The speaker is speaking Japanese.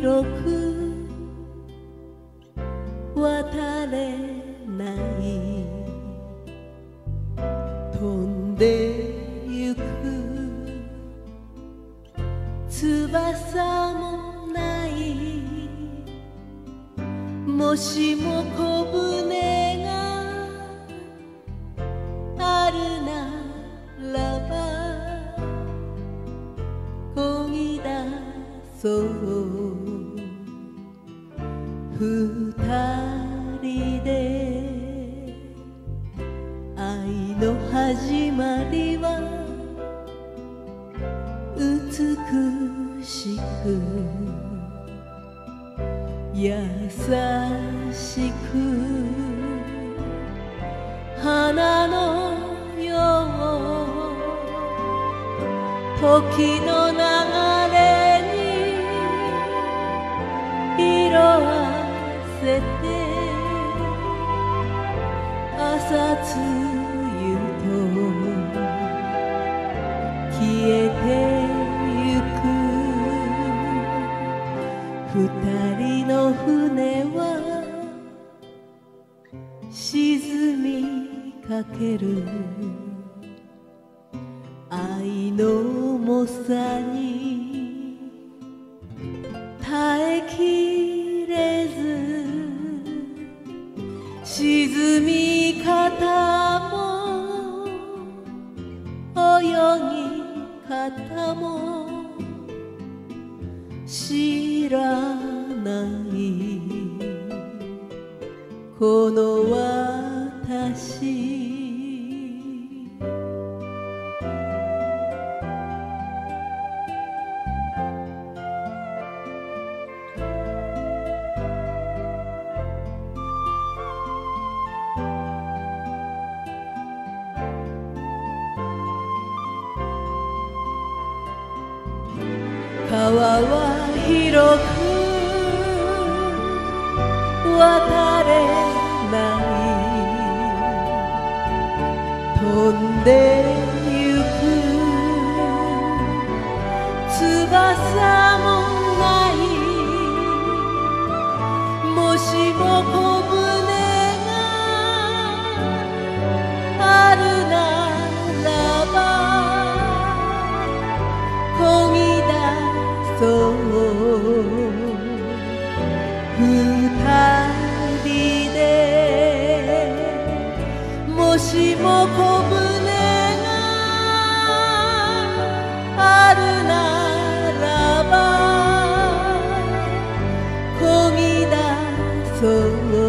広く渡れない。飛んでゆく。翼もない。もしも小舟そう二人で愛の始まりは美しく優しく花のよう時の流れせて朝露と消えてゆく。二人の船は沈みかける。愛の重さに耐えき沈み方も泳ぎ方も知らない。この私川は広く渡れない。飛んでゆく翼もない。もしも小舟二人でもしも小舟があるならば漕ぎ出そう。